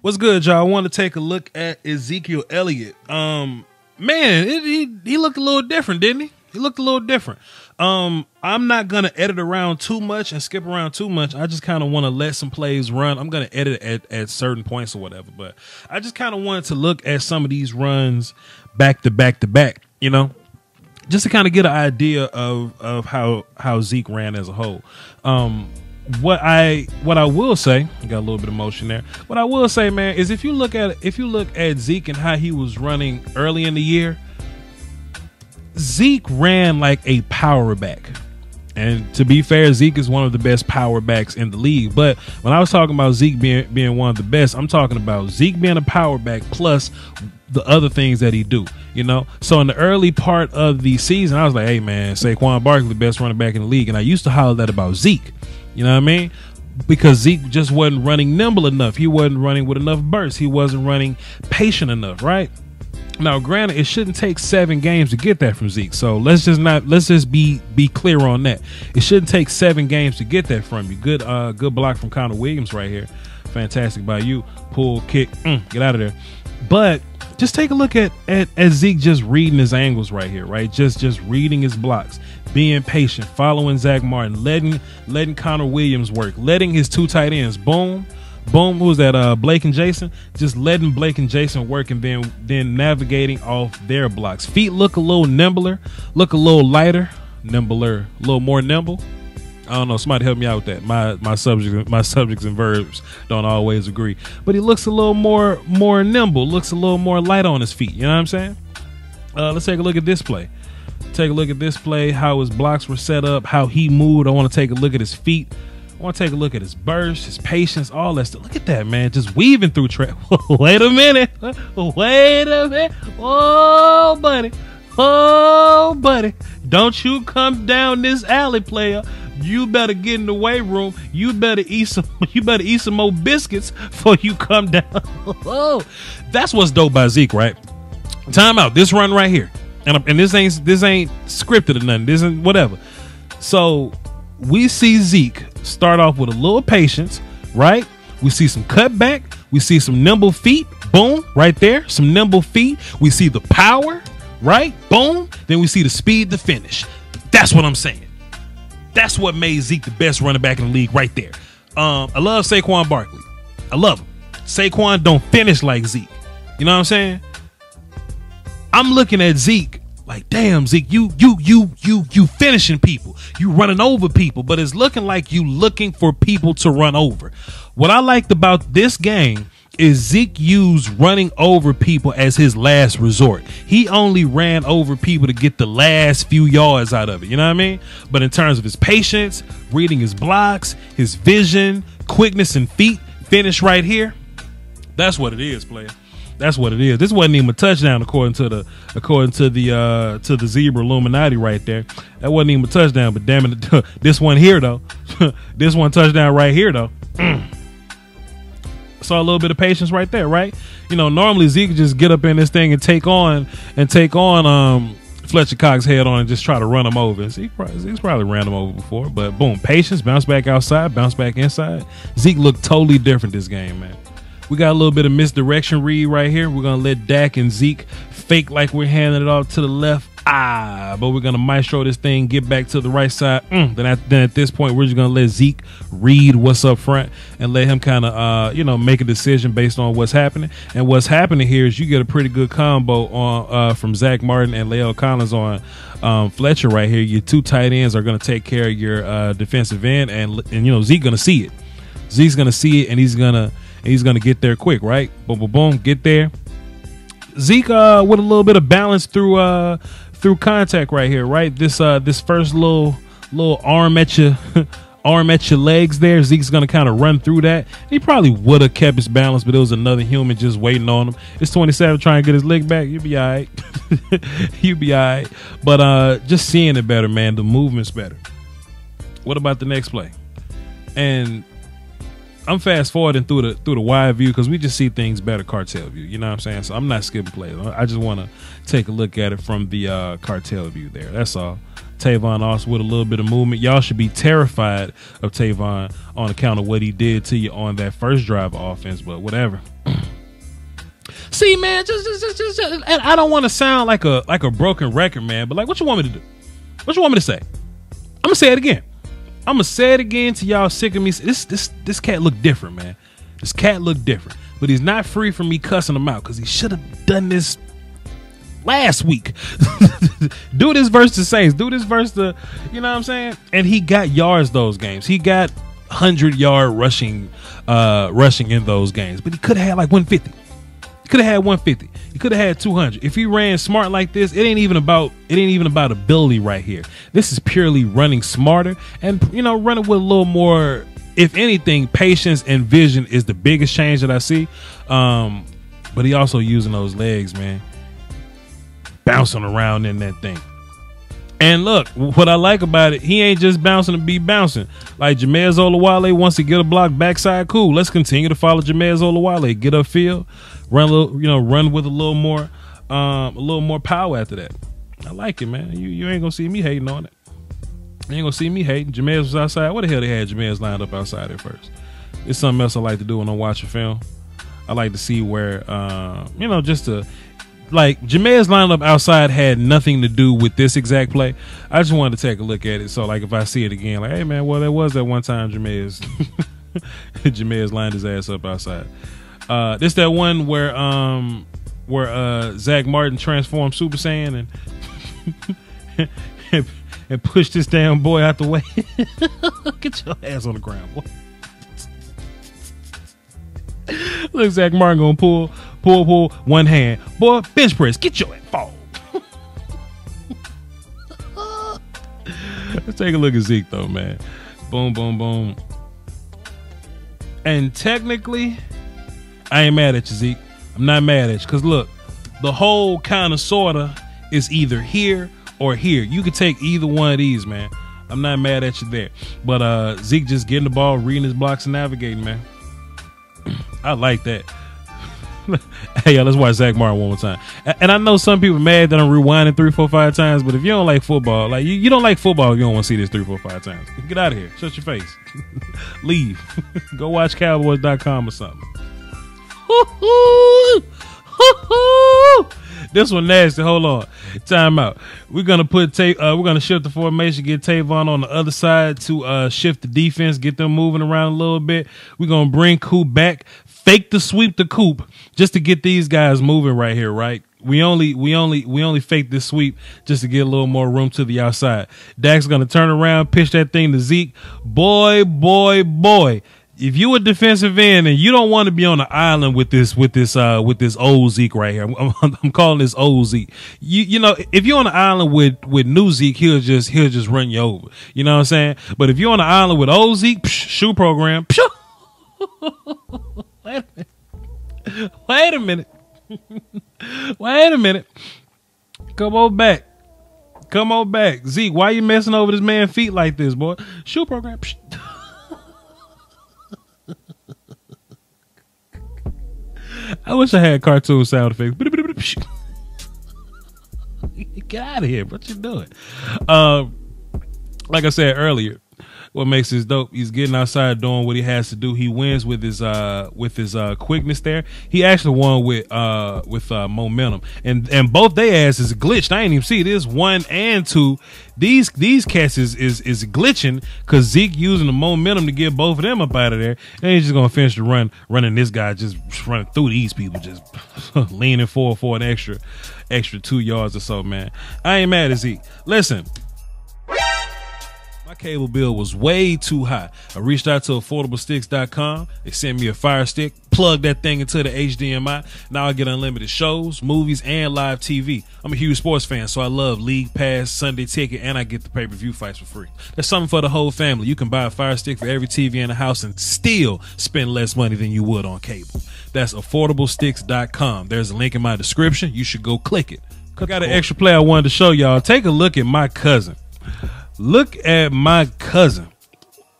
What's good, y'all? I want to take a look at Ezekiel Elliott. Um, man, it, he he looked a little different, didn't he? He looked a little different. Um, I'm not gonna edit around too much and skip around too much. I just kind of want to let some plays run. I'm gonna edit at at certain points or whatever, but I just kind of wanted to look at some of these runs back to back to back. You know, just to kind of get an idea of of how how Zeke ran as a whole. Um, what I what I will say, got a little bit of motion there. What I will say, man, is if you look at if you look at Zeke and how he was running early in the year, Zeke ran like a power back. And to be fair, Zeke is one of the best power backs in the league. But when I was talking about Zeke being being one of the best, I'm talking about Zeke being a power back plus the other things that he do. You know, so in the early part of the season, I was like, "Hey, man, Saquon Barkley, the best running back in the league," and I used to holler that about Zeke. You know what I mean? Because Zeke just wasn't running nimble enough. He wasn't running with enough burst. He wasn't running patient enough, right? Now, granted, it shouldn't take seven games to get that from Zeke. So let's just not let's just be be clear on that. It shouldn't take seven games to get that from you. Good uh good block from Connor Williams right here. Fantastic by you. Pull, kick, mm, get out of there. But just take a look at, at at Zeke just reading his angles right here, right? Just just reading his blocks, being patient, following Zach Martin, letting letting Connor Williams work, letting his two tight ends, boom, boom, was that? Uh, Blake and Jason, just letting Blake and Jason work, and then then navigating off their blocks. Feet look a little nimbler, look a little lighter, nimbler, a little more nimble. I don't know. Somebody help me out with that. My my subjects my subjects and verbs don't always agree. But he looks a little more more nimble. Looks a little more light on his feet. You know what I'm saying? Uh, let's take a look at this play. Take a look at this play. How his blocks were set up. How he moved. I want to take a look at his feet. I want to take a look at his burst, his patience, all that stuff. Look at that man, just weaving through track. Wait a minute. Wait a minute. Oh, buddy. Oh, buddy. Don't you come down this alley, player you better get in the weight room. You better eat some. You better eat some more biscuits before you come down. oh, that's what's dope by Zeke, right? Time out. This run right here, and and this ain't this ain't scripted or nothing. This is whatever. So we see Zeke start off with a little patience, right? We see some cutback. We see some nimble feet. Boom, right there. Some nimble feet. We see the power, right? Boom. Then we see the speed to finish. That's what I'm saying. That's what made Zeke the best running back in the league right there. Um, I love Saquon Barkley. I love him. Saquon don't finish like Zeke. You know what I'm saying? I'm looking at Zeke like, damn, Zeke, you you you you you finishing people. You running over people, but it's looking like you looking for people to run over. What I liked about this game is Zeke used running over people as his last resort. He only ran over people to get the last few yards out of it. You know what I mean? But in terms of his patience, reading his blocks, his vision, quickness, and feet, finish right here. That's what it is, player. That's what it is. This wasn't even a touchdown according to the according to the uh to the zebra Illuminati right there. That wasn't even a touchdown, but damn it, this one here though. this one touchdown right here though. saw a little bit of patience right there, right? You know, normally Zeke just get up in this thing and take on and take on um Fletcher Cox head on and just try to run him over. Zeke probably, Zeke's probably ran him over before, but boom, patience, bounce back outside, bounce back inside. Zeke looked totally different this game, man. We got a little bit of misdirection read right here. We're gonna let Dak and Zeke fake like we're handing it off to the left ah, but we're gonna maestro this thing, get back to the right side. Mm, then, at, then at this point, we're just gonna let Zeke read what's up front and let him kind of, uh, you know, make a decision based on what's happening. And what's happening here is you get a pretty good combo on uh, from Zach Martin and La'el Collins on um, Fletcher right here. Your two tight ends are gonna take care of your uh, defensive end, and and you know Zeke gonna see it. Zeke's gonna see it, and he's gonna he's gonna get there quick, right? Boom, boom, boom, get there. Zeke uh, with a little bit of balance through uh, through contact right here, right? This uh this first little little arm at your arm at your legs there. Zeke's gonna kind of run through that. He probably would have kept his balance, but it was another human just waiting on him. It's 27 trying to get his leg back. You'll be all right. You'll be all right. But uh just seeing it better, man. The movement's better. What about the next play? And I'm fast forwarding through the through the wide view because we just see things better cartel view. You know what I'm saying? So I'm not skipping plays. I just want to take a look at it from the uh, cartel view there. That's all. Tavon Austin with a little bit of movement. Y'all should be terrified of Tavon on account of what he did to you on that first drive of offense, but whatever. See, man, just, just, just, just, I don't want to sound like a like a broken record, man. But like, what you want me to do? What you want me to say? I'm gonna say it again. I'm gonna say it again to y'all sick of me. This this this cat look different, man. This cat look different, but he's not free from me cussing him out because he should have done this last week. do this versus the Saints. Do this versus the, you know what I'm saying? And he got yards those games. He got hundred yard rushing, uh, rushing in those games. But he could have had like 150. He could have had 150. He could have had 200. If he ran smart like this, it ain't even about it ain't even about ability right here. This is purely running smarter and you know running with a little more. If anything, patience and vision is the biggest change that I see. Um, but he also using those legs, man bouncing around in that thing. And look, what I like about it, he ain't just bouncing to be bouncing. Like Jamize Olawale wants to get a block backside, cool. Let's continue to follow Jamize Olawale. Get upfield, run a little, you know, run with a little more, um, a little more power after that. I like it, man. You you ain't gonna see me hating on it. You ain't gonna see me hating. Jamize was outside. What the hell they had Jamize lined up outside at first? It's something else I like to do when I'm watching film. I like to see where, uh, you know, just to like Jamize lineup outside had nothing to do with this exact play. I just wanted to take a look at it. So like if I see it again, like, hey man, well there was that one time Jamize Jamize lined his ass up outside. Uh this that one where um where uh Zach Martin transformed Super Saiyan and and, and pushed this damn boy out the way. Get your ass on the ground, boy. Look, Zach Martin gonna pull pull, pull, one hand. Boy, bench press, get your ass fall. Let's take a look at Zeke though, man. Boom, boom, boom. And technically, I ain't mad at you, Zeke. I'm not mad at you. Cause look, the whole kind of sorta is either here or here. You could take either one of these, man. I'm not mad at you there. But uh Zeke just getting the ball, reading his blocks and navigating, man. I like that. hey, y'all, let's watch Zach Martin one more time. And I know some people mad that I'm rewinding three, four, five times, but if you don't like football, like you, you don't like football, you don't want to see this three, four, five times. Get out of here. Shut your face. Leave. Go watch Cowboys.com or something. this one nasty. Hold on. Time out. We're gonna put tape. Uh, we're gonna shift the formation. Get Tavon on the other side to uh, shift the defense. Get them moving around a little bit. We're gonna bring Coop back fake the sweep the coop just to get these guys moving right here, right? We only we only we only fake this sweep just to get a little more room to the outside. Dak's gonna turn around, pitch that thing to Zeke. Boy, boy, boy. If you a defensive end and you don't want to be on the island with this with this uh with this old Zeke right here, I'm, I'm calling this old Zeke. You you know if you're on the island with with new Zeke, he'll just he'll just run you over. You know what I'm saying? But if you're on the island with old Zeke, psh, shoe program, psh, Wait a minute. Wait a minute. Wait a minute. Come on back. Come on back. Zeke, why you messing over this man's feet like this, boy? Shoe program. I wish I had cartoon sound effects. Get out of here. What you doing? Um, like I said earlier, what makes this dope. He's getting outside doing what he has to do. He wins with his uh with his uh quickness there. He actually won with uh with uh momentum. And and both their asses glitched. I ain't even see this one and two. These these cats is is, is glitching because Zeke using the momentum to get both of them up out of there. And he's just gonna finish the run running this guy just running through these people, just leaning forward for an extra extra two yards or so, man. I ain't mad at Zeke. Listen, cable bill was way too high. I reached out to affordablesticks.com. They sent me a fire stick, plugged that thing into the HDMI. Now I get unlimited shows, movies, and live TV. I'm a huge sports fan, so I love League Pass, Sunday Ticket, and I get the pay per view fights for free. That's something for the whole family. You can buy a fire stick for every TV in the house and still spend less money than you would on cable. That's affordablesticks.com. There's a link in my description. You should go click it. I got an extra play I wanted to show y'all. Take a look at my cousin. Look at my cousin.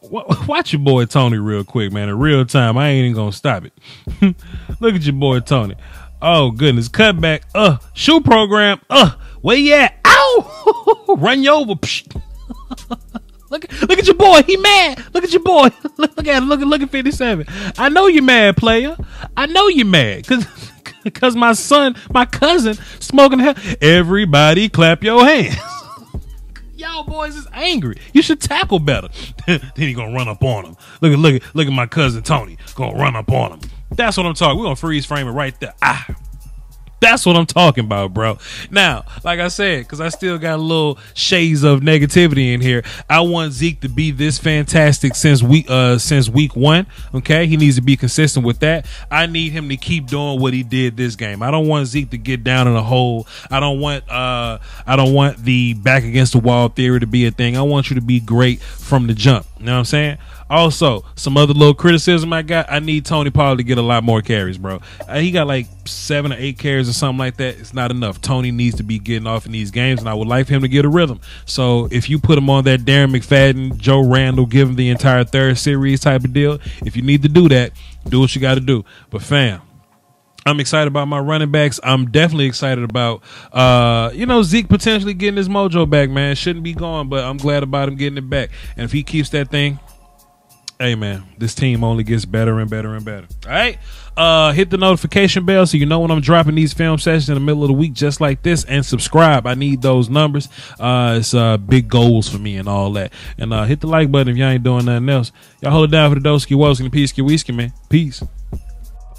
Watch your boy Tony real quick, man. In real time, I ain't even gonna stop it. Look at your boy Tony. Oh goodness, cut back. Uh, shoe program. Uh, where you at? Ow! Run you over. look, look at your boy. He mad. Look at your boy. look at him. Look at look at fifty seven. I know you mad, player. I know you mad. Cause Because my son, my cousin, smoking hell. Everybody clap your hands. Y'all boys is angry. You should tackle better. then he gonna run up on him. Look at look at look at my cousin Tony. Gonna run up on him. That's what I'm talking. We're gonna freeze frame it right there. Ah. That's what I'm talking about, bro. Now, like I said, because I still got a little shades of negativity in here. I want Zeke to be this fantastic since week uh since week one. Okay, he needs to be consistent with that. I need him to keep doing what he did this game. I don't want Zeke to get down in a hole. I don't want uh I don't want the back against the wall theory to be a thing. I want you to be great from the jump. You know what I'm saying? Also, some other little criticism I got. I need Tony Pollard to get a lot more carries, bro. Uh, he got like seven or eight carries or something like that. It's not enough. Tony needs to be getting off in these games, and I would like him to get a rhythm. So if you put him on that Darren McFadden, Joe Randle, give him the entire third series type of deal. If you need to do that, do what you got to do. But fam, I'm excited about my running backs. I'm definitely excited about, uh, you know, Zeke potentially getting his mojo back, man. Shouldn't be gone, but I'm glad about him getting it back. And if he keeps that thing, hey man, this team only gets better and better and better. All right. Uh, hit the notification bell so you know when I'm dropping these film sessions in the middle of the week, just like this, and subscribe. I need those numbers. Uh, it's uh big goals for me and all that. And uh, hit the like button if y'all ain't doing nothing else. Y'all hold it down for the Doski Woski and Peace Whiskey, man. Peace.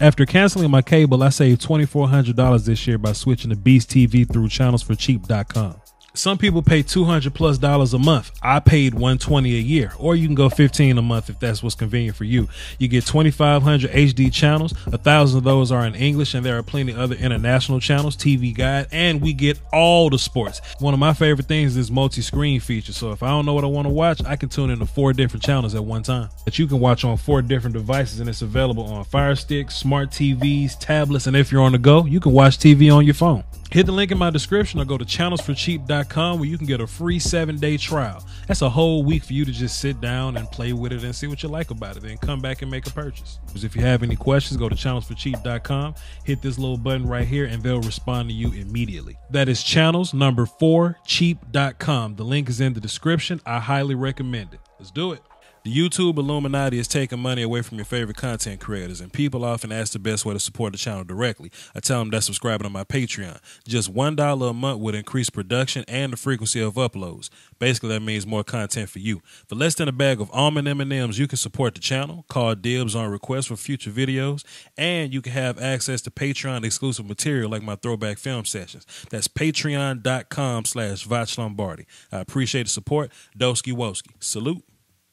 After canceling my cable, I saved $2,400 this year by switching to Beast TV through channelsforcheap.com. Some people pay 200 plus dollars a month. I paid 120 a year, or you can go 15 a month if that's what's convenient for you. You get 2,500 HD channels. A thousand of those are in English, and there are plenty other international channels, TV Guide, and we get all the sports. One of my favorite things is multi-screen feature. So if I don't know what I want to watch, I can tune into four different channels at one time. That you can watch on four different devices, and it's available on Fire Sticks, smart TVs, tablets, and if you're on the go, you can watch TV on your phone. Hit the link in my description or go to channelsforcheap.com where you can get a free seven day trial. That's a whole week for you to just sit down and play with it and see what you like about it. Then come back and make a purchase. If you have any questions, go to channelsforcheap.com, hit this little button right here, and they'll respond to you immediately. That is channels number four cheap.com. The link is in the description. I highly recommend it. Let's do it. The YouTube Illuminati is taking money away from your favorite content creators, and people often ask the best way to support the channel directly. I tell them that subscribing to my Patreon. Just $1 a month would increase production and the frequency of uploads. Basically, that means more content for you. For less than a bag of almond M&Ms, you can support the channel, call dibs on requests for future videos, and you can have access to Patreon exclusive material like my throwback film sessions. That's patreon.com slash Voch Lombardi. I appreciate the support. Doski Woski. Salute.